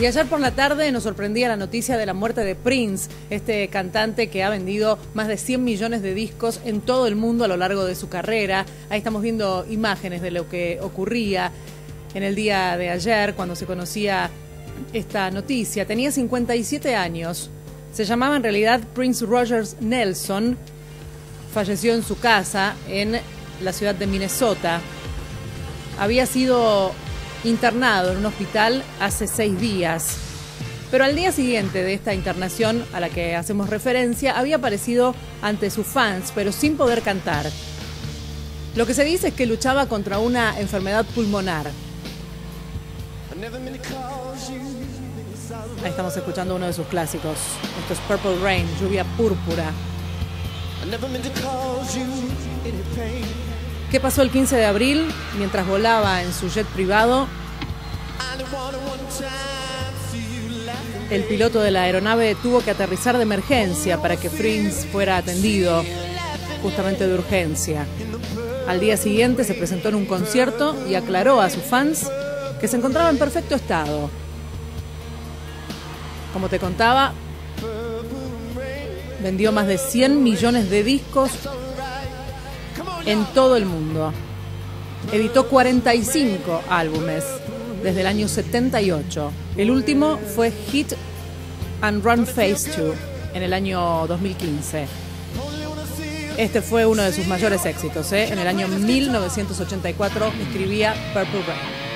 Y ayer por la tarde nos sorprendía la noticia de la muerte de Prince, este cantante que ha vendido más de 100 millones de discos en todo el mundo a lo largo de su carrera. Ahí estamos viendo imágenes de lo que ocurría en el día de ayer cuando se conocía esta noticia. Tenía 57 años. Se llamaba en realidad Prince Rogers Nelson. Falleció en su casa en la ciudad de Minnesota. Había sido internado en un hospital hace seis días. Pero al día siguiente de esta internación a la que hacemos referencia, había aparecido ante sus fans, pero sin poder cantar. Lo que se dice es que luchaba contra una enfermedad pulmonar. Ahí estamos escuchando uno de sus clásicos. Esto es Purple Rain, lluvia púrpura. ¿Qué pasó el 15 de abril mientras volaba en su jet privado? El piloto de la aeronave tuvo que aterrizar de emergencia para que Prince fuera atendido, justamente de urgencia. Al día siguiente se presentó en un concierto y aclaró a sus fans que se encontraba en perfecto estado. Como te contaba, vendió más de 100 millones de discos en todo el mundo. Editó 45 álbumes desde el año 78. El último fue Hit and Run Phase 2 en el año 2015. Este fue uno de sus mayores éxitos. ¿eh? En el año 1984 escribía Purple Rain.